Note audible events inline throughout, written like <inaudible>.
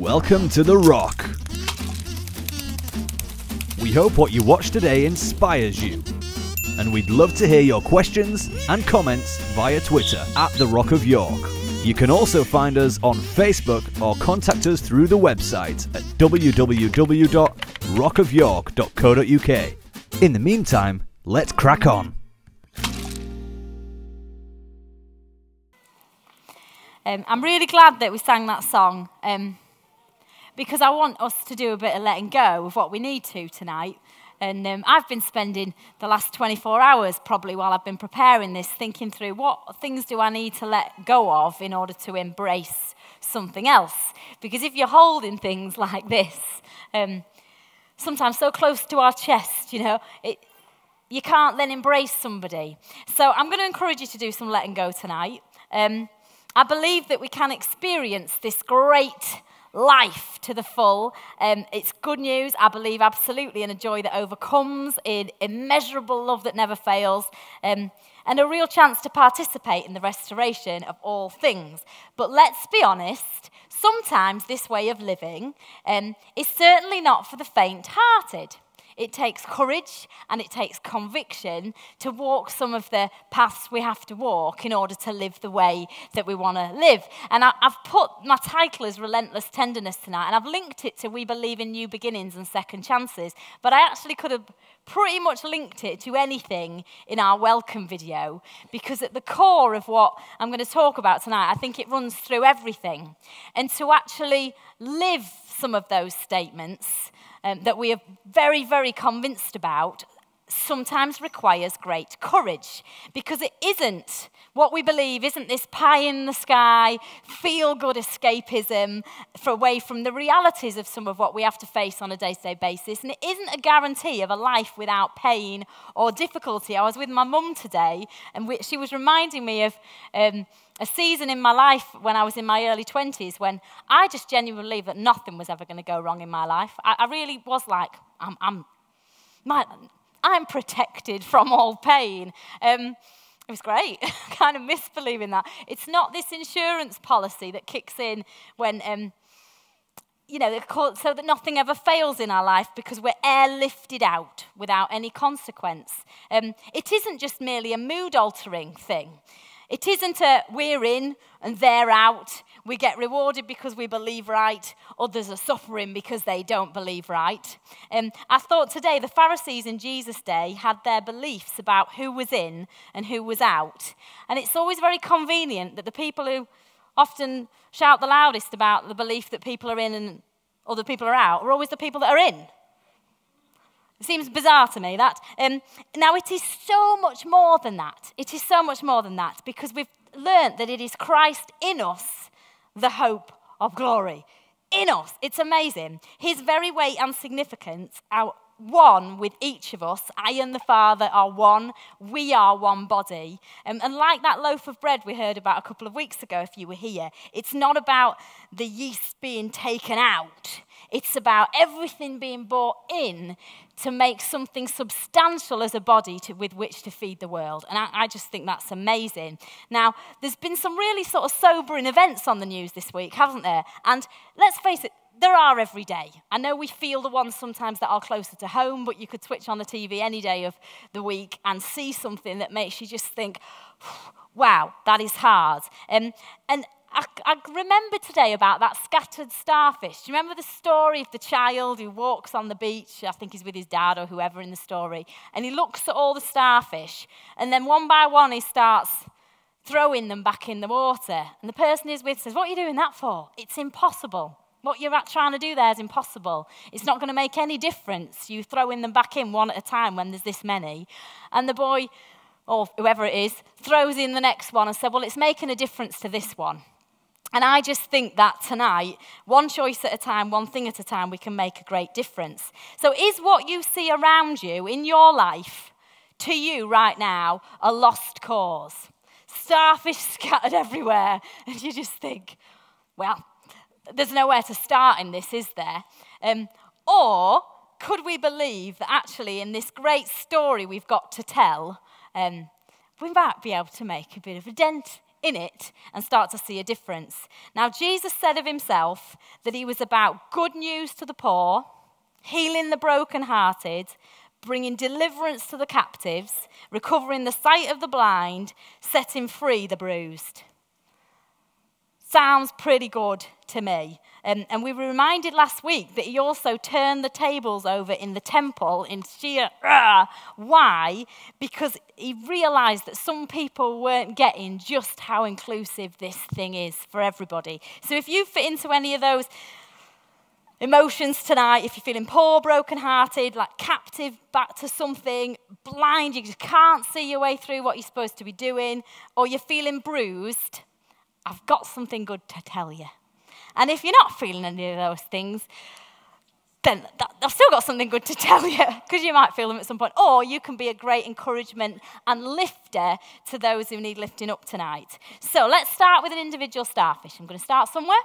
Welcome to The Rock. We hope what you watch today inspires you. And we'd love to hear your questions and comments via Twitter at The Rock of York. You can also find us on Facebook or contact us through the website at www.rockofyork.co.uk. In the meantime, let's crack on. Um, I'm really glad that we sang that song um, because I want us to do a bit of letting go of what we need to tonight. And um, I've been spending the last 24 hours, probably while I've been preparing this, thinking through what things do I need to let go of in order to embrace something else. Because if you're holding things <laughs> like this, um, sometimes so close to our chest, you know, it, you can't then embrace somebody. So I'm going to encourage you to do some letting go tonight. Um, I believe that we can experience this great life to the full. Um, it's good news, I believe, absolutely, and a joy that overcomes, in immeasurable love that never fails, um, and a real chance to participate in the restoration of all things. But let's be honest, sometimes this way of living um, is certainly not for the faint hearted. It takes courage and it takes conviction to walk some of the paths we have to walk in order to live the way that we want to live. And I, have put my title as Relentless Tenderness tonight, and I've linked it to We Believe in New Beginnings and Second Chances. But I actually could have pretty much linked it to anything in our welcome video because at the core of what I'm going to talk about tonight, I think it runs through everything. And to actually live some of those statements um, that we are very, very convinced about sometimes requires great courage because it isn't what we believe isn't this pie in the sky feel good escapism for away from the realities of some of what we have to face on a day-to-day basis and it isn't a guarantee of a life without pain or difficulty i was with my mum today and we, she was reminding me of um, a season in my life when I was in my early 20s when I just genuinely believed that nothing was ever going to go wrong in my life. I, I really was like, I'm, I'm, my, I'm protected from all pain. Um, it was great. <laughs> Kind of misbelieving that. It's not this insurance policy that kicks in when, um, you know, so that nothing ever fails in our life because we're airlifted out without any consequence. Um, it isn't just merely a mood altering thing. It isn't a we're in and they're out. We get rewarded because we believe right. Others are suffering because they don't believe right. Um, I thought today the Pharisees in Jesus' day had their beliefs about who was in and who was out. And it's always very convenient that the people who often shout the loudest about the belief that people are in and other people are out are always the people that are in. It seems bizarre to me that. Um, now, it is so much more than that. It is so much more than that because we've learned that it is Christ in us, the hope of glory. In us. It's amazing. His very weight and significance are one with each of us. I and the Father are one. We are one body. Um, and like that loaf of bread we heard about a couple of weeks ago, if you were here, it's not about the yeast being taken out. It's about everything being brought in to make something substantial as a body to, with which to feed the world. And I, I just think that's amazing. Now, there's been some really sort of sobering events on the news this week, haven't there? And let's face it, there are every day. I know we feel the ones sometimes that are closer to home, but you could switch on the TV any day of the week and see something that makes you just think, wow, that is hard. Um, and I, I, remember today about that scattered starfish. Do you remember the story of the child who walks on the beach? I think he's with his dad or whoever in the story. And he looks at all the starfish. And then one by one, he starts throwing them back in the water. And the person he's with says, What are you doing that for? It's impossible. What you're trying to do there is impossible. It's not going to make any difference. You throwing them back in one at a time when there's this many. And the boy, or whoever it is, throws in the next one and said, Well, it's making a difference to this one. And I just think that tonight, one choice at a time, one thing at a time, we can make a great difference. So, is what you see around you in your life, to you right now, a lost cause? Starfish scattered <laughs> everywhere, and you just think, well, there's nowhere to start in this, is there? Um, or could we believe that actually, in this great story we've got to tell, um, we might be able to make a bit of a dent in it and start to see a difference. Now, Jesus said of himself that he was about good news to the poor, healing the brokenhearted, bringing deliverance to the captives, recovering the sight of the blind, setting free the bruised. Sounds pretty good to me. Um, and we were reminded last week that he also turned the tables over in the temple in sheer. Uh, why? Because he realized that some people weren't getting just how inclusive this thing is for everybody. So if you fit into any of those emotions tonight, if you're feeling poor, broken-hearted, like captive back to something, blind, you just can't see your way through what you're supposed to be doing, or you're feeling bruised, I've got something good to tell you. And if you're not feeling any of those things, then that, I've still got something good to <laughs> tell you because you might feel them at some point. Or you can be a great encouragement and lifter to those who need lifting up tonight. So let's start with an individual starfish. I'm going to start somewhere.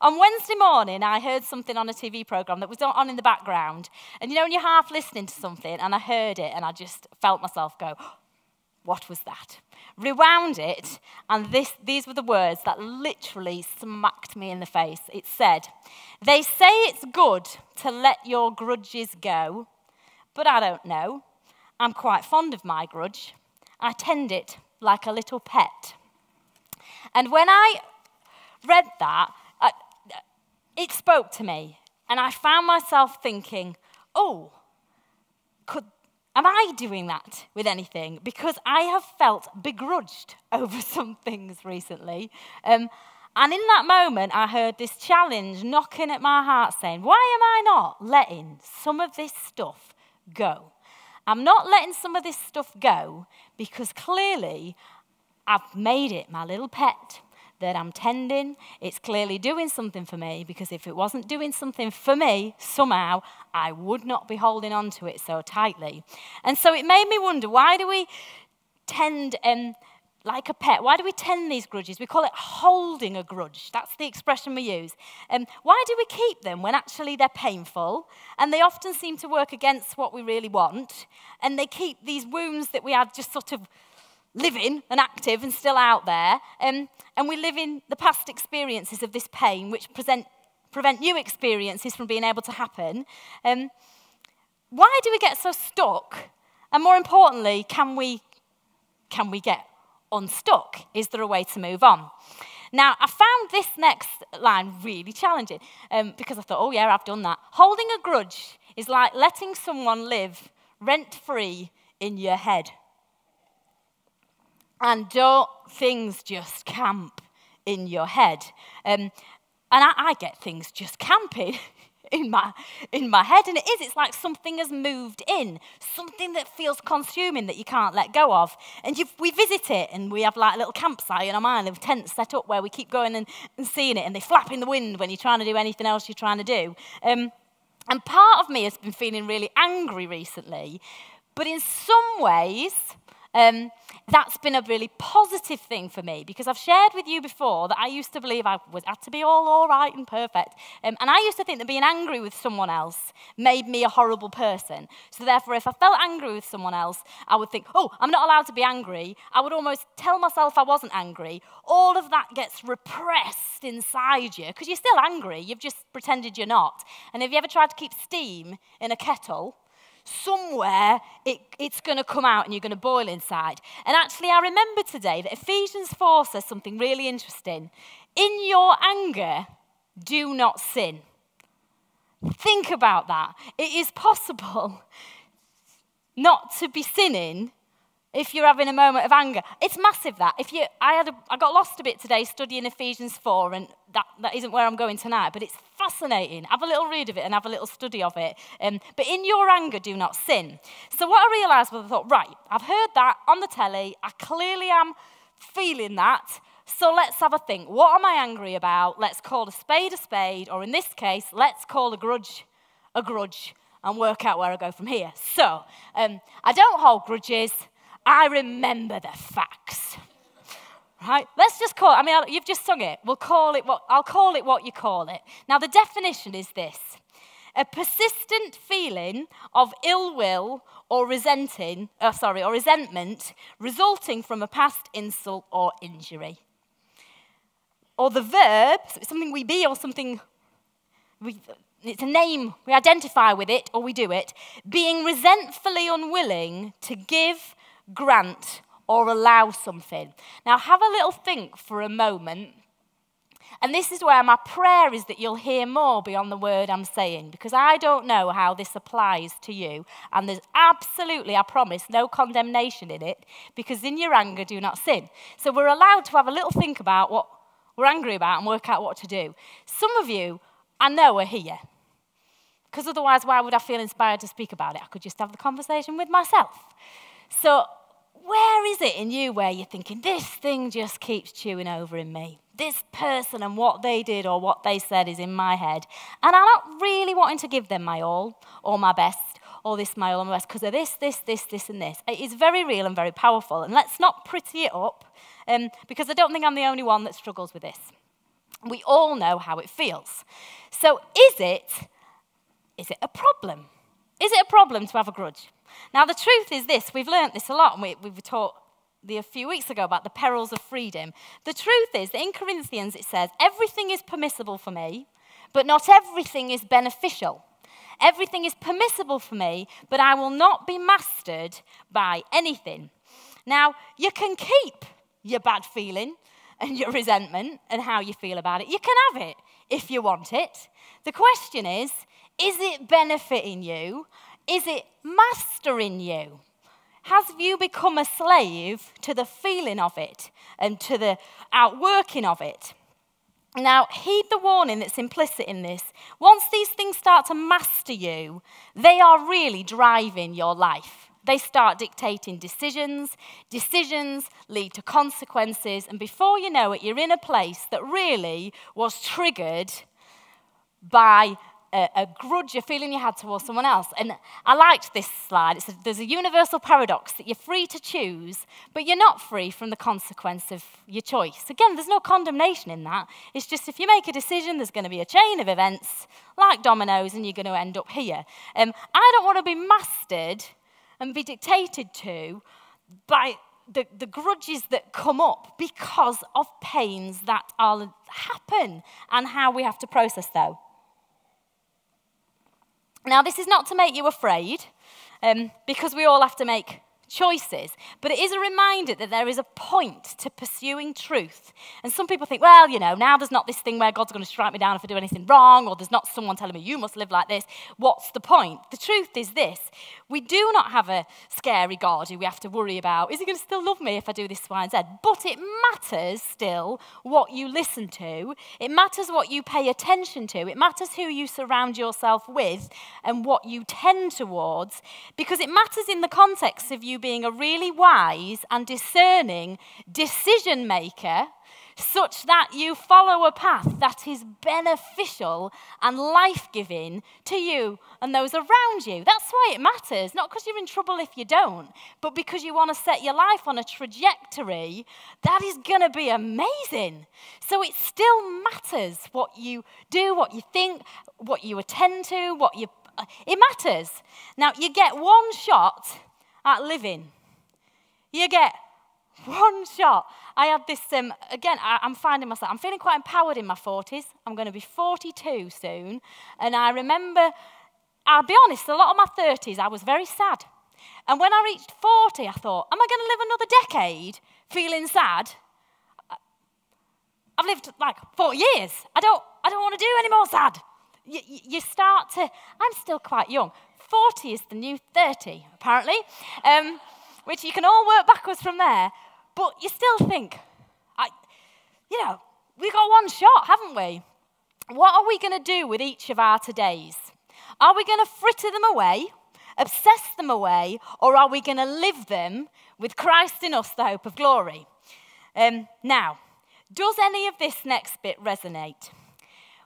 On Wednesday morning, I heard something on a TV program that was on in the background. And you know, when you're half listening to something, and I heard it, and I just felt myself go, What was that? Rewound it, and this, these were the words that literally smacked me in the face. It said, They say it's good to let your grudges go, but I don't know. I'm quite fond of my grudge. I tend it like a little pet. And when I read that, I, it spoke to me, and I found myself thinking, oh, could Am I doing that with anything? Because I have felt begrudged <laughs> over some things recently. Um, and in that moment, I heard this challenge knocking at my heart saying, Why am I not letting some of this stuff go? I'm not letting some of this stuff go because clearly I've made it my little pet that I'm tending. It's clearly doing something for me because if it wasn't doing something for me, somehow I would not be holding on to it so tightly. And so it made me wonder why do we tend um, like a pet? Why do we tend these grudges? We call it holding a grudge. That's the expression we use. Um, why do we keep them when actually they're painful and they often seem to work against what we really want? And they keep these wounds that we had just sort of living and active and still out there. Um, and we live in the past experiences of this pain, which present, prevent new experiences from being able to happen. Um, why do we get so stuck? And more importantly, can we, can we get unstuck? Is there a way to move on? Now, I found this next line really challenging um, because I thought, oh, yeah, I've done that. Holding a grudge is like letting someone live rent free in your head. And don't things just camp in your head? Um, and I, I, get things just camping <laughs> in my, in my head. And it is, it's like something has moved in, something that feels consuming that you can't let go of. And we visit it and we have like a little campsite in our mind of tents set up where we keep going and, and seeing it and they flap in the wind when you're trying to do anything else you're trying to do. Um, and part of me has been feeling really angry recently. But in some ways, um, that's been a really positive thing for me because I've shared with you before that I used to believe I was had to be all all right and perfect. Um, and I used to think that being angry with someone else made me a horrible person. So therefore, if I felt angry with someone else, I would think, oh, I'm not allowed to be angry. I would almost tell myself I wasn't angry. All of that gets repressed inside you because you're still angry. You've just pretended you're not. And have you ever tried to keep steam in a kettle? Somewhere it, it's going to come out and you're going to boil inside. And actually, I remember today that Ephesians 4 says something really interesting. In your anger, do not sin. Think about that. It is possible <laughs> not to be sinning if you're having a moment of anger. It's massive that. If you, I, had a, I got lost a bit today studying Ephesians 4, and that, that isn't where I'm going tonight, but it's fascinating. Have a little read of it and have a little study of it. Um, but in your anger, do not sin. So what I realised was I thought, right, I've heard that on the telly. I clearly am feeling that. So let's have a think. What am I angry about? Let's call a spade a spade, or in this case, let's call a grudge a grudge and work out where I go from here. So um, I don't hold grudges. I remember the facts. Right? Let's just call it, I mean, you've just sung it. We'll call it what, I'll call it what you call it. Now, the definition is this a persistent feeling of ill will or resenting, uh, sorry, or resentment resulting from a past insult or injury. or the verb, so something we be or something we, it's a name, we identify with it or we do it, being resentfully unwilling to give, grant, or allow something. Now, have a little think for a moment. And this is where my prayer is that you'll hear more beyond the word I'm saying, because I don't know how this applies to you. And there's absolutely, I promise, no condemnation in it, because in your anger, do not sin. So we're allowed to have a little think about what we're angry about and work out what to do. Some of you, I know, are here. Because otherwise, why would I feel inspired to speak about it? I could just have the conversation with myself. So, where is it in you where you're thinking, this thing just keeps chewing over in me? This person and what they did or what they said is in my head. And I'm not really wanting to give them my all or my best or this my all my best because of this, this, this, this, and this. It is very real and very powerful. And let's not pretty it up um, because I don't think I'm the only one that struggles with this. We all know how it feels. So, is it is it a problem? Is it a problem to have a grudge? Now, the truth is this we've learnt this a lot, and we, we've taught the, a few weeks ago about the perils of freedom. The truth is that in Corinthians it says, everything is permissible for me, but not everything is beneficial. Everything is permissible for me, but I will not be mastered by anything. Now, you can keep your bad feeling and your resentment and how you feel about it. You can have it if you want it. The question is, is it benefiting you? Is it mastering you? Has you become a slave to the feeling of it and to the outworking of it? Now, heed the warning that's implicit in this. Once these things start to master you, they are really driving your life. They start dictating decisions. Decisions lead to consequences. And before you know it, you're in a place that really was triggered by a, a, grudge, a feeling you had towards someone else. And I liked this slide. There's a universal paradox that you're free to choose, but you're not free from the consequence of your choice. Again, there's no condemnation in that. It's just if you make a decision, there's going to be a chain of events like dominoes, and you're going to end up here. Um, I don't want to be mastered and be dictated to by the, the grudges that come up because of pains that are, happen and how we have to process those. Now, this is not to make you afraid, um, because we all have to make choices, but it is a reminder that there is a point to pursuing truth. And some people think, well, you know, now there's not this thing where God's going to strike me down if I do anything wrong, or there's not someone telling me you must live like this. What's the point? The truth is this we do not have a scary God who we have to worry about. Is he going to still love me if I do this, Y, and Z? But it matters still what you listen to, it matters what you pay attention to, it matters who you surround yourself with and what you tend towards, because it matters in the context of you being a really wise and discerning decision maker such that you follow a path that is beneficial and life giving to you and those around you. That's why it matters, not because you're in trouble if you don't, but because you want to set your life on a trajectory that is going to be amazing. So it still matters what you do, what you think, what you attend to, what you. Uh, it matters. Now, you get one shot at living. You get one shot. I had this, um, again, I, am finding myself, I'm feeling quite empowered in my 40s. I'm going to be 42 soon. And I remember, I'll be honest, a lot of my 30s, I was very sad. And when I reached 40, I thought, am I going to live another decade feeling sad? I've lived like 40 years. I don't, I don't want to do any more sad. You, you start to, I'm still quite young. 40 is the new 30, apparently, um, which you can all work backwards from there. But you still think, I, you know, we got one shot, haven't we? What are we going to do with each of our todays? Are we going to fritter them away, obsess them away, or are we going to live them with Christ in us, the hope of glory? Um, now, does any of this next bit resonate?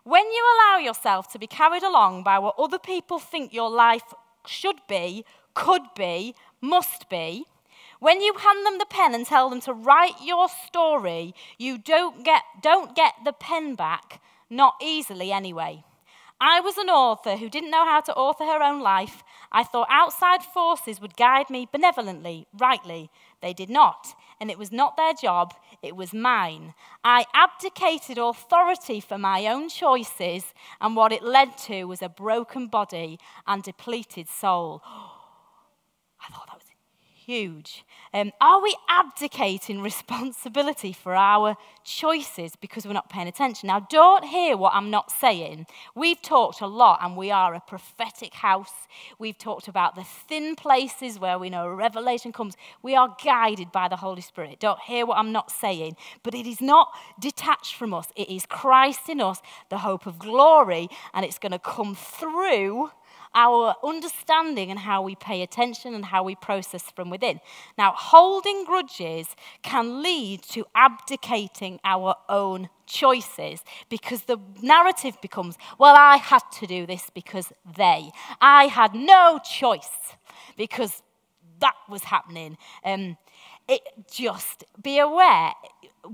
When you allow yourself to be carried along by what other people think your life should be, could be, must be, when you hand them the pen and tell them to write your story, you don't get, don't get the pen back, not easily anyway. I was an author who didn't know how to author her own life. I thought outside forces would guide me benevolently, rightly. They did not. and it was not their job, it was mine. I abdicated authority for my own choices, and what it led to was a broken body and depleted soul. <gasps> I thought that was huge. Um, are we abdicating responsibility for our choices because we're not paying attention? Now, don't hear what I'm not saying. We've talked a lot, and we are a prophetic house. We've talked about the thin places where we know revelation comes. We are guided by the Holy Spirit. Don't hear what I'm not saying. But it is not detached from us, it is Christ in us, the hope of glory, and it's going to come through our understanding and how we pay attention and how we process from within. Now, holding grudges can lead to abdicating our own choices because the narrative becomes, well, I had to do this because they. I had no choice because that was happening. Um, it just be aware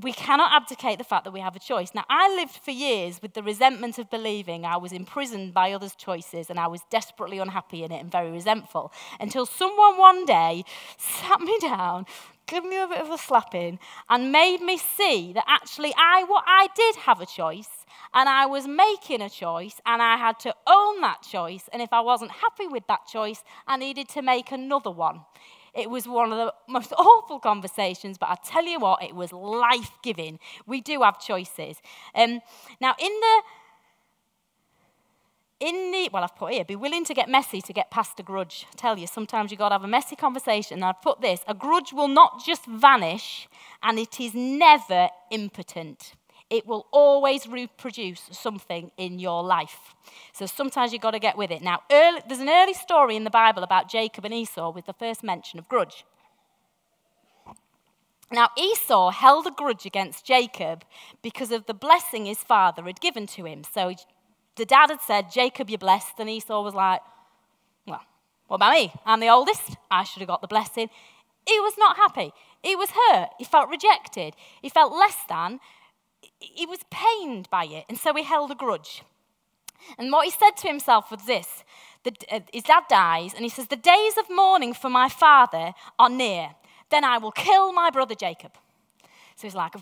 we cannot abdicate the fact that we have a choice. Now, I lived for years with the resentment of believing I was imprisoned by others' choices and I was desperately unhappy in it and very resentful until someone one day sat me down, gave me a bit of a slapping, and made me see that actually I, what I did have a choice and I was making a choice and I had to own that choice. And if I wasn't happy with that choice, I needed to make another one. It was one of the most <laughs> awful conversations, but I tell you what, it was life giving. We do have choices. Um, now, in the in the, well, I've put here, be willing to get messy to get past a grudge. I tell you, sometimes you've got to have a messy conversation. And I've put this a grudge will not just vanish, and it is never impotent it will always reproduce something in your life. So sometimes you've got to get with it. Now, early, there's an early story in the Bible about Jacob and Esau with the first mention of grudge. Now, Esau held a grudge against Jacob because of the blessing his father had given to him. So the dad had said, Jacob, you're blessed. And Esau was like, well, what about me? I'm the oldest. I should have got the blessing. He was not happy. He was hurt. He felt rejected. He felt less than he was pained by it, and so he held a grudge. And what he said to himself was this the, uh, his dad dies, and he says, The days of mourning for my father are near. Then I will kill my brother Jacob. So he's like,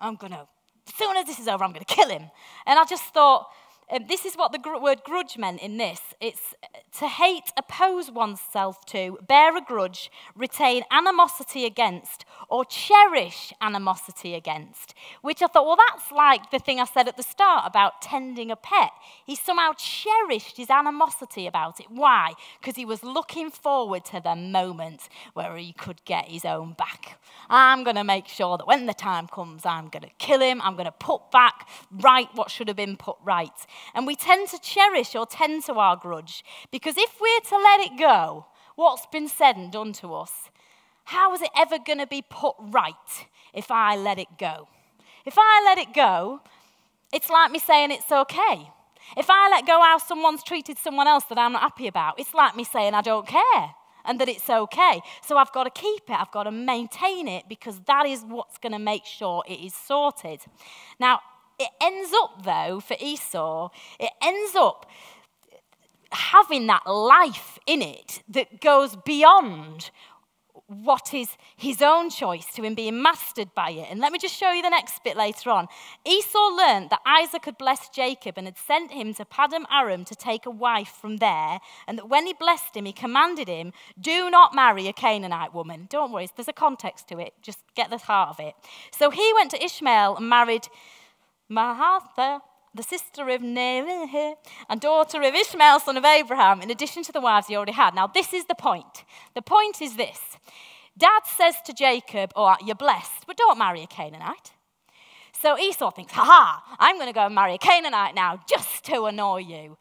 I'm going to, as soon as this is over, I'm going to kill him. And I just thought, um, this is what the gr- word grudge meant in this it's uh, to hate, oppose oneself to, bear a grudge, retain animosity against, or cherish animosity against. Which I thought, well, that's like the thing I said at the start about tending a pet. He somehow cherished his animosity about it. Why? Because he was looking forward to the moment where he could get his own back. I'm going to make sure that when the time comes, I'm going to kill him, I'm going to put back right what should have been put right. And we tend to cherish or tend to our grudge because if we're to let it go, what's been said and done to us, how is it ever going to be put right if I let it go? If I let it go, it's like me saying it's okay. If I let go how someone's treated someone else that I'm not happy about, it's like me saying I don't care and that it's okay. So I've got to keep it, I've got to maintain it because that is what's going to make sure it is sorted. Now, it ends up, though, for Esau, it ends up having that life in it that goes beyond what is his own choice to him being mastered by it. And let me just show you the next bit later on. Esau learned that Isaac had blessed Jacob and had sent him to Paddan Aram to take a wife from there, and that when he blessed him, he commanded him, Do not marry a Canaanite woman. Don't worry, there's a context to it. Just get the heart of it. So he went to Ishmael and married Mahatha, the sister of Nahor and daughter of Ishmael, son of Abraham, in addition to the wives he already had. Now, this is the point. The point is this Dad says to Jacob, Oh, you're blessed, but don't marry a Canaanite. So Esau thinks, Ha ha, I'm going to go and marry a Canaanite now just to annoy you.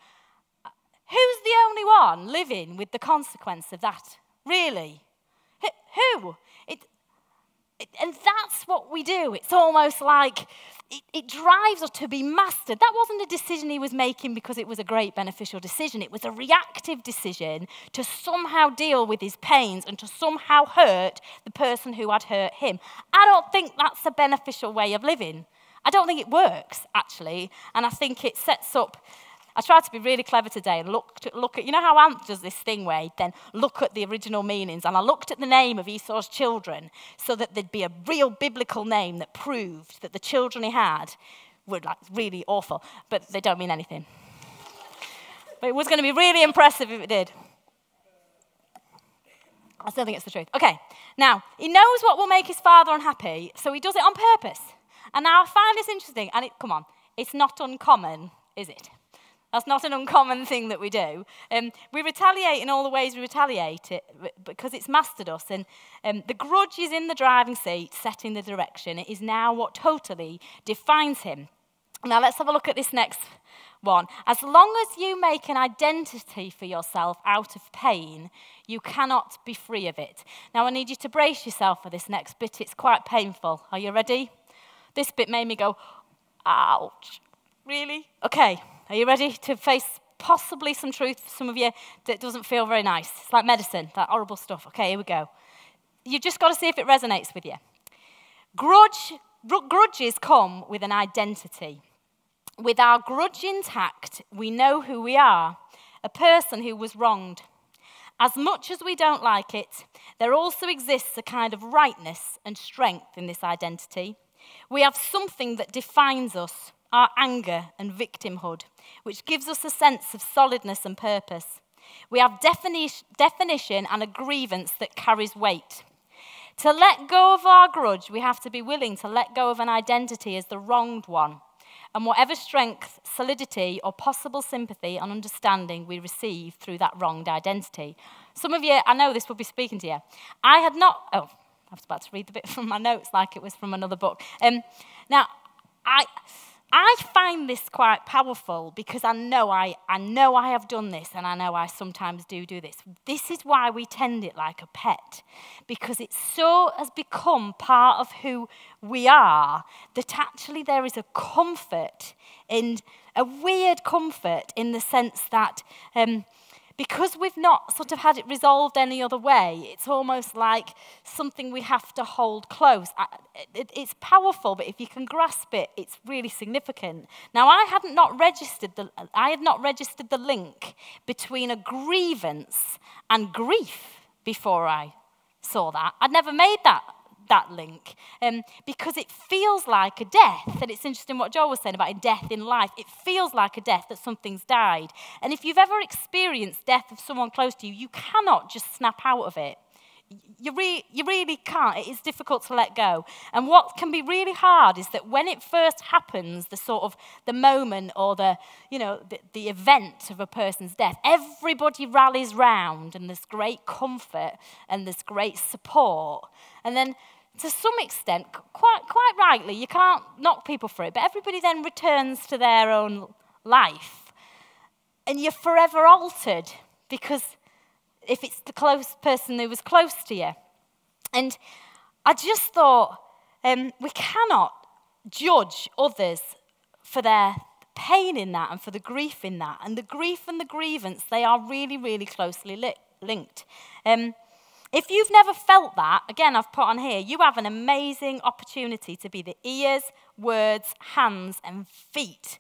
Who's the only one living with the consequence of that? Really? Who? It, it, and that's what we do. It's almost like it, it, drives us to be mastered. That wasn't a decision he was making because it was a great beneficial decision. It was a reactive decision to somehow deal with his pains and to somehow hurt the person who had hurt him. I don't think that's a beneficial way of living. I don't think it works, actually. And I think it sets up I tried to be really clever today and look, to, look at, you know how Ant does this thing where then look at the original meanings. And I looked at the name of Esau's children so that there'd be a real biblical name that proved that the children he had were like really awful, but they don't mean anything. But it was going to be really impressive if it did. I still think it's the truth. Okay, now, he knows what will make his father unhappy, so he does it on purpose. And now I find this interesting, and it, come on, it's not uncommon, is it? That's not an uncommon thing that we do. Um, we retaliate in all the ways we retaliate it because it's mastered us. And um, the grudge is in the driving seat, setting the direction. It is now what totally defines him. Now let's have a look at this next one. As long as you make an identity for yourself out of pain, you cannot be free of it. Now I need you to brace yourself for this next bit. It's quite painful. Are you ready? This bit made me go, ouch. Really? Okay. Are you ready to face possibly some truth for some of you that doesn't feel very nice? It's like medicine, that horrible stuff. Okay, here we go. You've just got to see if it resonates with you. Grudge, grudges come with an identity. With our grudge intact, we know who we are a person who was wronged. As much as we don't like it, there also exists a kind of rightness and strength in this identity. We have something that defines us, our anger and victimhood, which gives us a sense of solidness and purpose. We have defini- definition and a grievance that carries weight. To let go of our grudge, we have to be willing to let go of an identity as the wronged one and whatever strength, solidity, or possible sympathy and understanding we receive through that wronged identity. Some of you, I know this will be speaking to you. I had not, oh, I was about to read the bit <laughs> from my notes like it was from another book. Um, now, I, I find this quite powerful because I know I, I know I have done this and I know I sometimes do do this. This is why we tend it like a pet because it so has become part of who we are that actually there is a comfort in a weird comfort in the sense that um, because we've not sort of had it resolved any other way, it's almost like something we have to hold close. It's powerful, but if you can grasp it, it's really significant. Now, I hadn't not registered the, I had not registered the link between a grievance and grief before I saw that. I'd never made that that link um, because it feels like a death. And it's interesting what Joel was saying about a death in life. It feels like a death that something's died. And if you've ever experienced death of someone close to you, you cannot just snap out of it. You, re- you really can't. It is difficult to let go. And what can be really hard is that when it first happens, the sort of the moment or the, you know, the, the event of a person's death, everybody rallies round and there's great comfort and there's great support. And then to some extent, quite, quite rightly, you can't knock people for it, but everybody then returns to their own life. And you're forever altered because if it's the close person who was close to you. And I just thought um, we cannot judge others for their pain in that and for the grief in that. And the grief and the grievance, they are really, really closely li- linked. Um, if you've never felt that, again, I've put on here, you have an amazing opportunity to be the ears, words, hands, and feet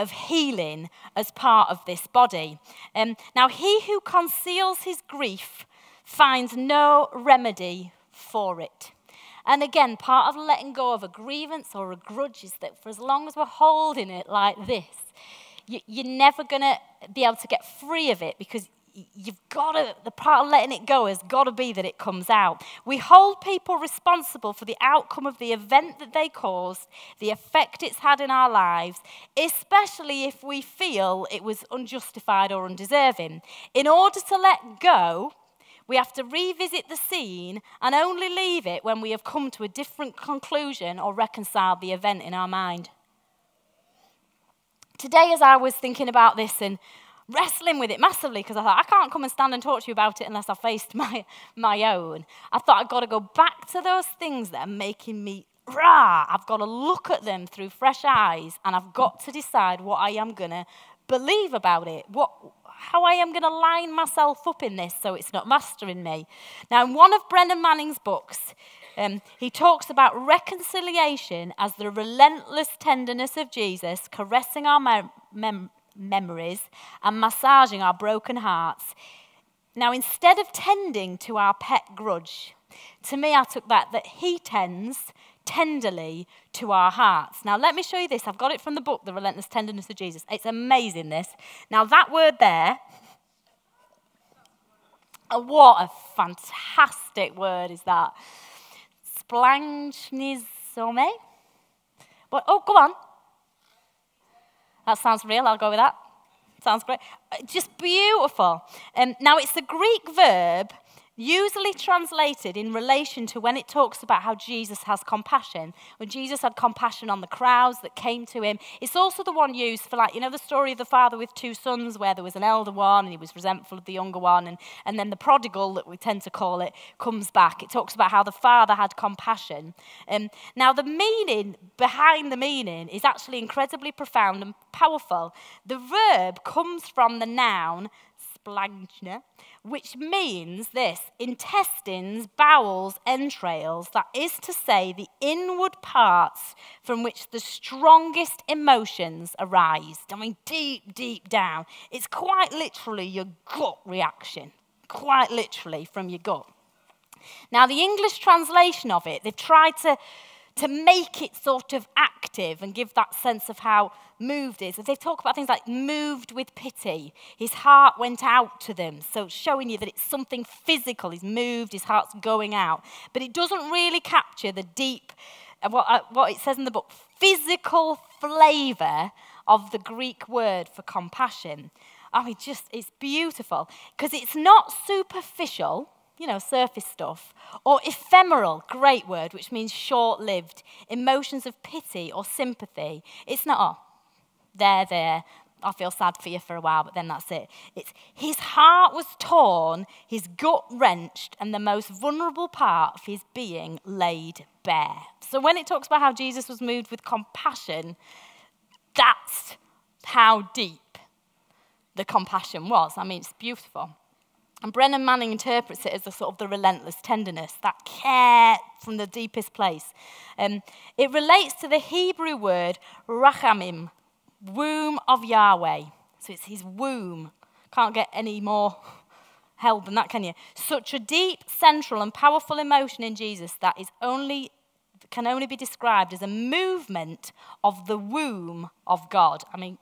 of healing as part of this body. Um, now, he who conceals his grief finds no remedy for it. And again, part of letting go of a grievance or a grudge is that for as long as we're holding it like this, you, you're never going to be able to get free of it because you've got to, the part of letting it go has got to be that it comes out. We hold people responsible for the outcome of the event that they caused, the effect it's had in our lives, especially if we feel it was unjustified or undeserving. In order to let go, we have to revisit the scene and only leave it when we have come to a different conclusion or reconciled the event in our mind. Today, as I was thinking about this and wrestling with it massively because I thought, I can't come and stand and talk to you about it unless I faced <laughs> my, my own. I thought I've got to go back to those things that are making me rah. I've got to look at them through fresh eyes and I've got to decide what I am going to believe about it, what, how I am going to line myself up in this so it's not mastering me. Now, in one of Brennan Manning's books, um, he talks about reconciliation as the relentless tenderness of Jesus caressing our mem- mem- memories and massaging our broken hearts. Now, instead of tending to our pet grudge, to me, I took that that He tends tenderly to our hearts. Now, let me show you this. I've got it from the book, The Relentless Tenderness of Jesus. It's amazing, this. Now, that word there, oh, what a fantastic word is that. Splangnisome. But, oh, go on. That sounds real. I'll go with that. Sounds great. Uh, just beautiful. Um, now, it's the Greek verb usually translated in relation to when it talks about how Jesus has compassion. When Jesus had compassion on the crowds that came to him. It's also the one used for, like, you know, the story of the father with two sons where there was an elder one and he was resentful of the younger one. And, and then the prodigal, that we tend to call it, comes back. It talks about how the father had compassion. Um, now, the meaning behind the meaning is actually incredibly profound and powerful. The verb comes from the noun splagna, which means this intestines, bowels, entrails, that is to say, the inward parts from which the strongest emotions arise. I mean, deep, deep down. It's quite literally your gut reaction, quite literally from your gut. Now, the English translation of it, they've tried to to make it sort of active and give that sense of how moved is. As they talk about things like moved with pity. His heart went out to them. So showing you that it's something physical. He's moved, his heart's going out. But it doesn't really capture the deep, uh, what, uh, what it says in the book, physical flavour of the Greek word for compassion. I mean, just, it's beautiful because it's not superficial you know, surface stuff. Or ephemeral, great word, which means short lived. Emotions of pity or sympathy. It's not, oh, there, there. I feel sad for you for a while, but then that's it. It's his heart was torn, his gut wrenched, and the most vulnerable part of his being laid bare. So when it talks about how Jesus was moved with compassion, that's how deep the compassion was. I mean, it's beautiful. And Brennan Manning interprets it as the sort of the relentless tenderness, that care from the deepest place. Um, it relates to the Hebrew word rachamim, womb of Yahweh. So it's his womb. Can't get any more held than that, can you? Such a deep, central, and powerful emotion in Jesus that is only can only be described as a movement of the womb of God. I mean,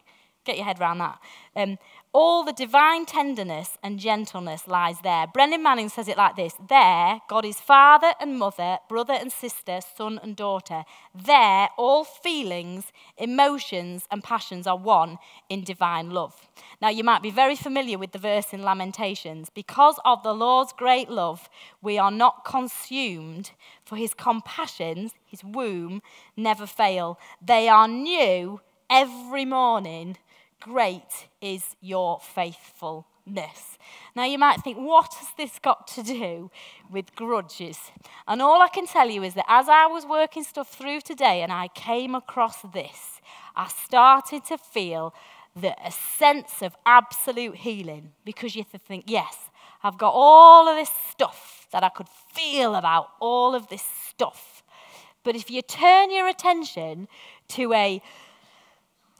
get your head around that. Um, all the divine tenderness and gentleness lies there. Brennan Manning says it like this There, God is father and mother, brother and sister, son and daughter. There, all feelings, emotions, and passions are one in divine love. Now, you might be very familiar with the verse in Lamentations. Because of the Lord's great love, we are not consumed, for his compassions, his womb, never fail. They are new every morning Great is your faithfulness. Now, you might think, what has this got to do with grudges? And all I can tell you is that as I was working stuff through today and I came across this, I started to feel that a sense of absolute healing because you have to think, yes, I've got all of this stuff that I could feel about all of this stuff. But if you turn your attention to a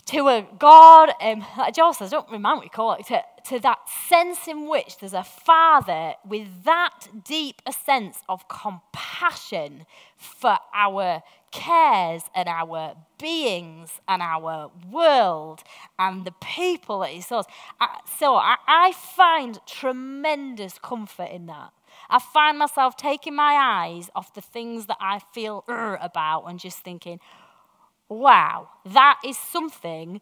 to a God, um, like Joel says, I don't remember what you call it, to, to that sense in which there's a father with that deep a sense of compassion for our cares and our beings and our world and the people that he serves. So I, I find tremendous comfort in that. I find myself taking my eyes off the things that I feel about and just thinking, wow, that is something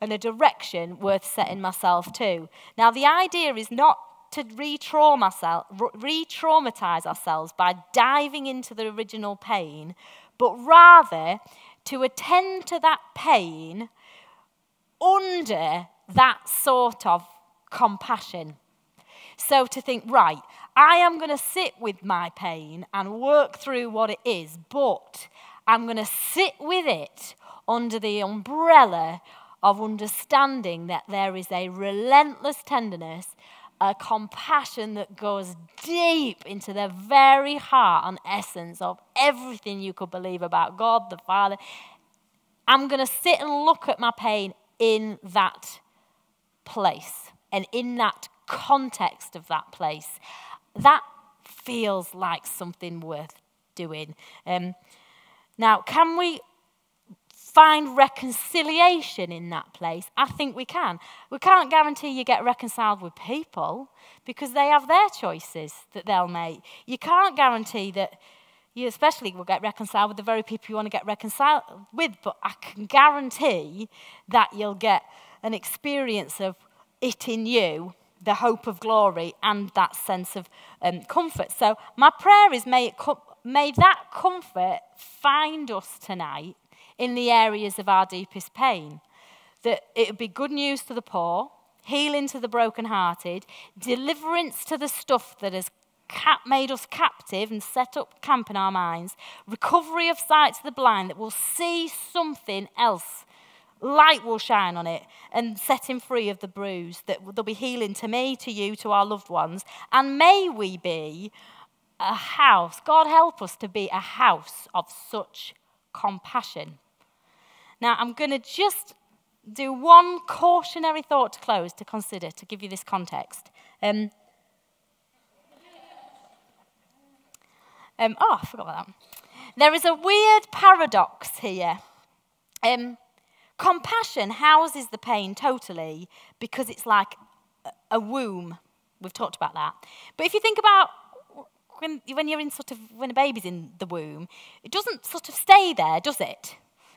and a direction worth setting myself to. Now, the idea is not to re-traumatize ourselves by diving into the original pain, but rather to attend to that pain under that sort of compassion. So to think, right, I am going to sit with my pain and work through what it is, but I'm going to sit with it under the umbrella of understanding that there is a relentless tenderness, a compassion that goes deep into the very heart and essence of everything you could believe about God the Father. I'm going to sit and look at my pain in that place and in that context of that place, that feels like something worth doing. Um, now, can we find reconciliation in that place? I think we can. We can't guarantee you get reconciled with people because they have their choices that they'll make. You can't guarantee that you especially will get reconciled with the very people you want to get reconciled with, but I can guarantee that you'll get an experience of it in you, the hope of glory, and that sense of um, comfort. So, my prayer is may, it co- may that comfort find us tonight in the areas of our deepest pain. That it would be good news to the poor, healing to the brokenhearted, deliverance to the stuff that has made us captive and set up camp in our minds, recovery of sight to the blind that will see something else. Light will shine on it and set him free of the bruise. That there'll be healing to me, to you, to our loved ones. And may we be a house, God help us to be a house of such compassion. Now, I'm going to just do one cautionary thought to close to consider to give you this context. Um, um, oh, I forgot about that. There is a weird paradox here. Um, compassion houses the pain totally because it's like a womb. We've talked about that. But if you think about when, when you're in sort of, when a baby's in the womb, it doesn't sort of stay there, does it?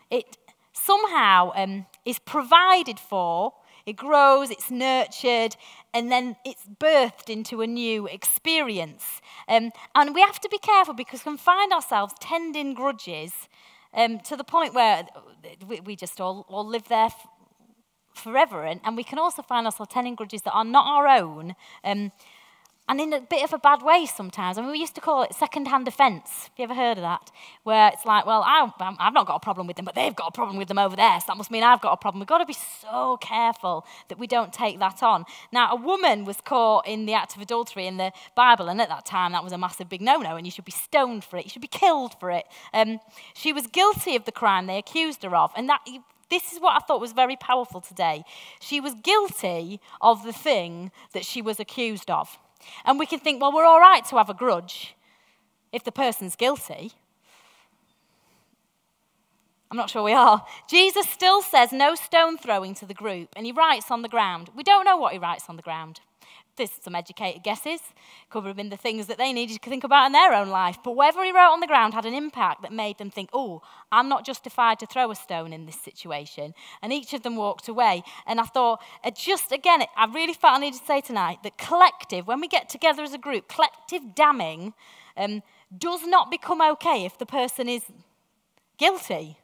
It somehow um, is provided for, it grows, it's nurtured, and then it's birthed into a new experience. Um, and we have to be careful because we can find ourselves tending grudges um, to the point where we, we just all, all live there forever. And, and we can also find ourselves tending grudges that are not our own. Um, and in a bit of a bad way sometimes. I mean, we used to call it second-hand offence. Have you ever heard of that? Where it's like, well, I, have not got a problem with them, but they've got a problem with them over there, so that must mean I've got a problem. We've got to be so careful that we don't take that on. Now, a woman was caught in the act of adultery in the Bible, and at that time that was a massive big no-no, and you should be stoned for it. You should be killed for it. Um, she was guilty of the crime they accused her of, and that this is what I thought was very powerful today. She was guilty of the thing that she was accused of. And we can think, well, we're all right to have a grudge if the person's guilty. I'm not sure we are. Jesus still says no stone throwing to the group, and he writes on the ground. We don't know what he writes on the ground. Some educated guesses. Could have been the things that they needed to think about in their own life. But whatever he wrote on the ground had an impact that made them think, oh, I'm not justified to throw a stone in this situation. And each of them walked away. And I thought, uh, just again, I really felt I needed to say tonight that collective, when we get together as a group, collective damning um, does not become okay if the person is guilty.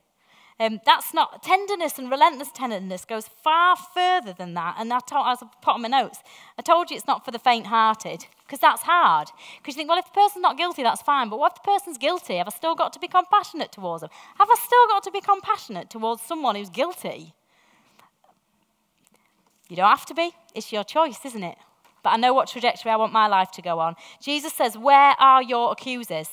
Um, that's not tenderness and relentless tenderness goes far further than that. And I told, I put on my notes, I told you it's not for the faint-hearted because that's hard. Because you think, well, if the person's not guilty, that's fine. But what if the person's guilty? Have I still got to be compassionate towards them? Have I still got to be compassionate towards someone who's guilty? You don't have to be. It's your choice, isn't it? But I know what trajectory I want my life to go on. Jesus says, "Where are your accusers?"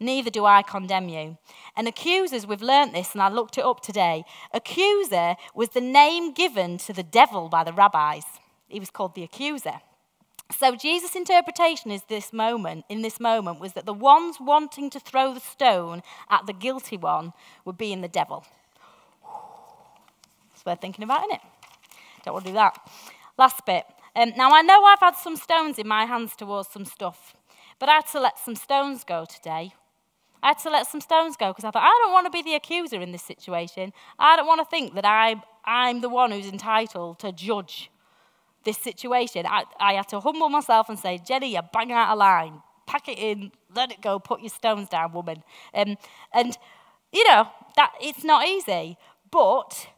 Neither do I condemn you. And accusers, we've learnt this, and I looked it up today. Accuser was the name given to the devil by the rabbis. He was called the accuser. So Jesus' interpretation is this moment, in this moment, was that the ones wanting to throw the stone at the guilty one would be in the devil. It's worth thinking about, isn't it? Don't want to do that. Last bit. Um, now I know I've had some stones in my hands towards some stuff. But I had to let some stones go today. I had to let some stones go because I thought, I don't want to be the accuser in this situation. I don't want to think that I, I'm the one who's entitled to judge this situation. I, I had to humble myself and say, Jenny, you're bang out of line. Pack it in, let it go, put your stones down, woman. Um, and, you know, that it's not easy. But,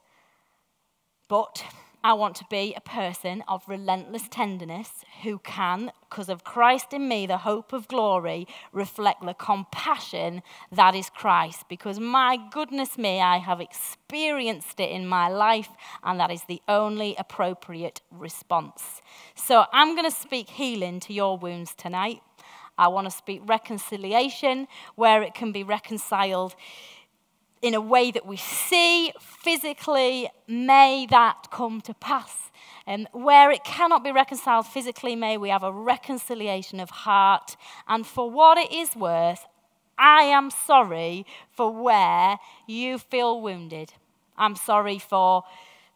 but, I want to be a person of relentless tenderness who can, because of Christ in me, the hope of glory, reflect the compassion that is Christ. Because my goodness me, I have experienced it in my life, and that is the only appropriate response. So I'm going to speak healing to your wounds tonight. I want to speak reconciliation where it can be reconciled in a way that we see physically, may that come to pass. Um, where it cannot be reconciled physically, may we have a reconciliation of heart. And for what it is worth, I am sorry for where you feel wounded. I'm sorry for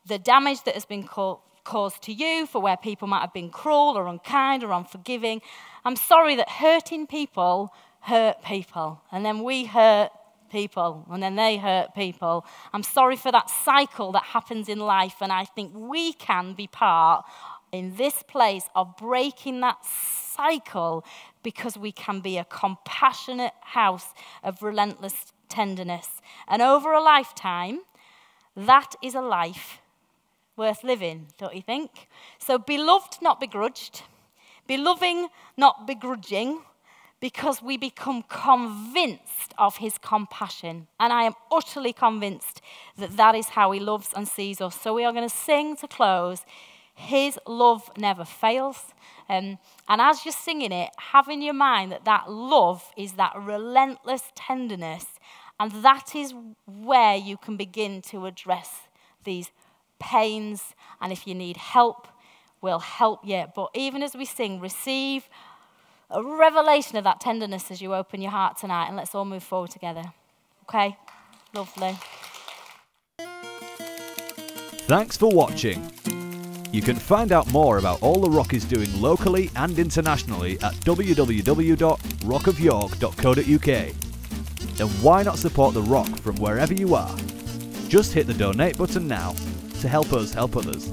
the damage that has been caused to you, for where people might have been cruel or unkind or unforgiving. I'm sorry that hurting people hurt people, and then we hurt people, and then they hurt people. I'm sorry for that cycle that happens in life, and I think we can be part in this place of breaking that cycle because we can be a compassionate house of relentless tenderness. And over a lifetime, that is a life worth living, don't you think? So, beloved, not begrudged, be loving, not begrudging, because we become convinced of his compassion. And I am utterly convinced that that is how he loves and sees us. So we are going to sing to close. His love never fails. Um, and as you're singing it, have in your mind that that love is that relentless tenderness. And that is where you can begin to address these pains. And if you need help, we'll help you. But even as we sing, receive a revelation of that tenderness as you open your heart tonight, and let's all move forward together. Okay? Lovely. Thanks for watching. You can find out more about all The Rock is doing locally and internationally at www.rockofyork.co.uk. And why not support The Rock from wherever you are? Just hit the donate button now to help us help others.